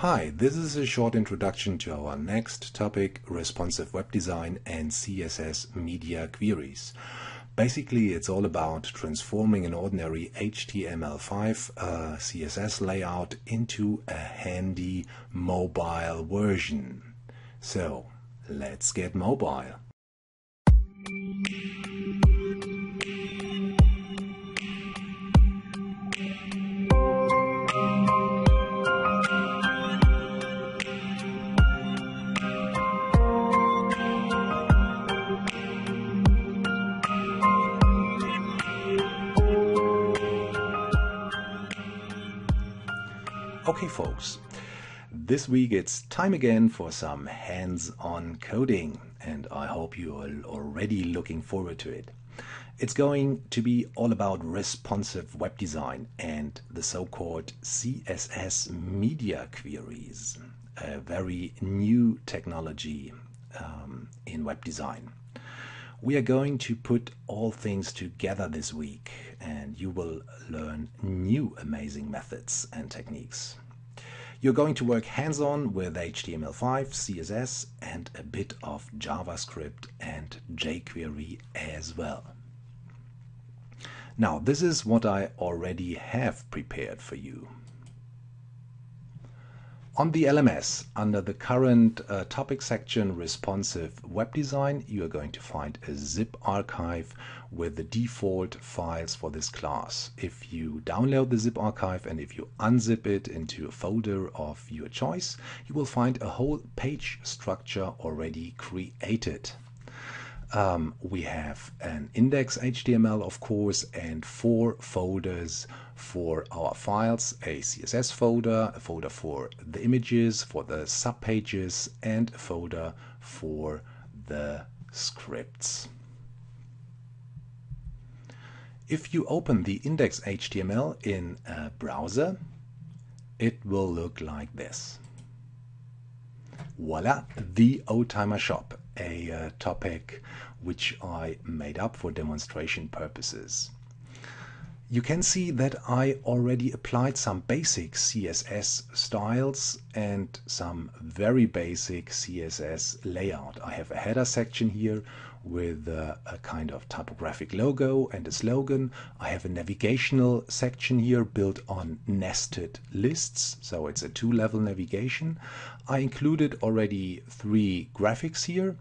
Hi, this is a short introduction to our next topic, responsive web design and CSS media queries. Basically, it's all about transforming an ordinary HTML5 uh, CSS layout into a handy mobile version. So, let's get mobile. Okay, folks, this week it's time again for some hands on coding, and I hope you are already looking forward to it. It's going to be all about responsive web design and the so called CSS media queries, a very new technology um, in web design. We are going to put all things together this week and you will learn new amazing methods and techniques. You're going to work hands on with HTML5, CSS, and a bit of JavaScript and jQuery as well. Now, this is what I already have prepared for you. On the LMS, under the current uh, topic section responsive web design, you are going to find a zip archive with the default files for this class. If you download the zip archive and if you unzip it into a folder of your choice, you will find a whole page structure already created. Um, we have an index HTML, of course, and four folders for our files a CSS folder, a folder for the images, for the subpages, and a folder for the scripts. If you open the index.html in a browser, it will look like this. Voila, the Oldtimer Shop, a uh, topic which I made up for demonstration purposes. You can see that I already applied some basic CSS styles and some very basic CSS layout. I have a header section here with a, a, kind of typographic logo and a slogan. I have a navigational section here built on nested lists, so it's a two-level navigation. I included already three graphics here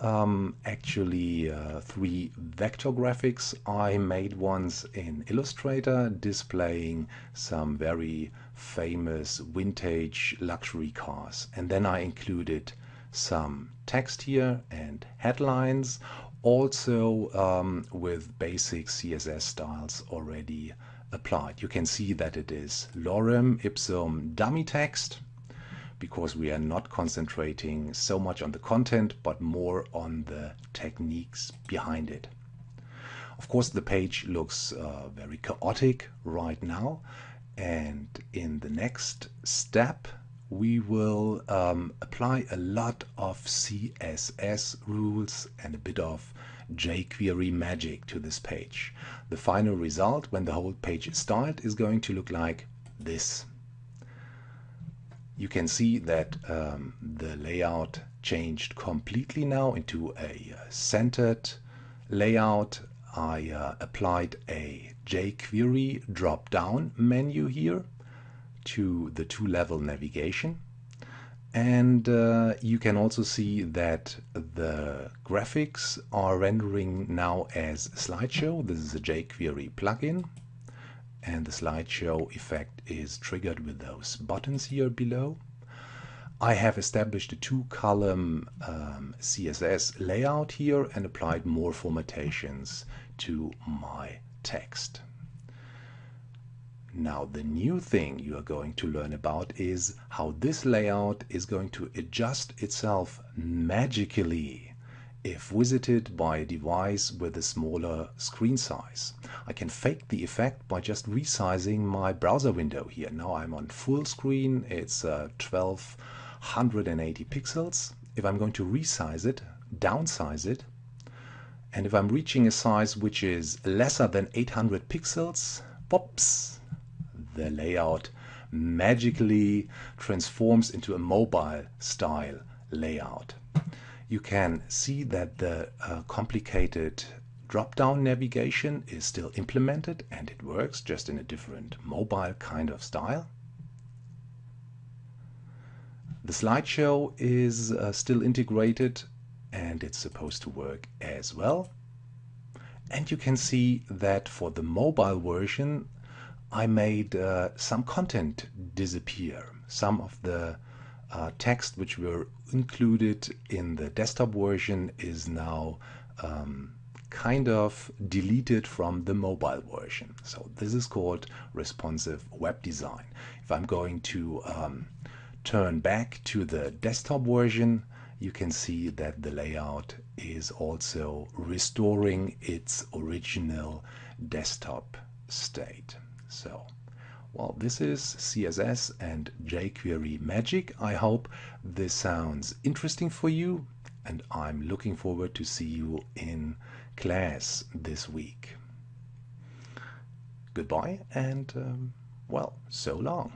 um, actually uh, three vector graphics. I made ones in Illustrator displaying some very famous vintage luxury cars. And then I included some text here and headlines, also um, with basic CSS styles already applied. You can see that it is lorem ipsum dummy text because we are not concentrating so much on the content but more on the techniques behind it. Of course, the page looks uh, very chaotic right now, and in the next step, we will um, apply a lot of CSS rules and a bit of jQuery magic to this page. The final result, when the whole page is styled, is going to look like this you can see that um, the layout changed completely now into a uh, centered layout. I uh, applied a jQuery drop-down menu here to the two-level navigation. And uh, you can also see that the graphics are rendering now as slideshow. This is a jQuery plugin and the slideshow effect is triggered with those buttons here below. I have established a two column um, CSS layout here and applied more formatations to my text. Now the new thing you are going to learn about is how this layout is going to adjust itself magically if visited by a device with a smaller screen size. I can fake the effect by just resizing my browser window here. Now I'm on full screen, it's uh, 1280 pixels. If I'm going to resize it, downsize it, and if I'm reaching a size which is lesser than 800 pixels, pops, the layout magically transforms into a mobile style layout. You can see that the uh, complicated drop-down navigation is still implemented and it works just in a different mobile kind of style. The slideshow is uh, still integrated and it's supposed to work as well. And you can see that for the mobile version I made uh, some content disappear. Some of the uh, text which were included in the desktop version is now um, kind of deleted from the mobile version. So this is called responsive web design. If I'm going to um, turn back to the desktop version, you can see that the layout is also restoring its original desktop state. So, well, this is CSS and jQuery magic. I hope this sounds interesting for you and I'm looking forward to see you in class this week. Goodbye and, um, well, so long.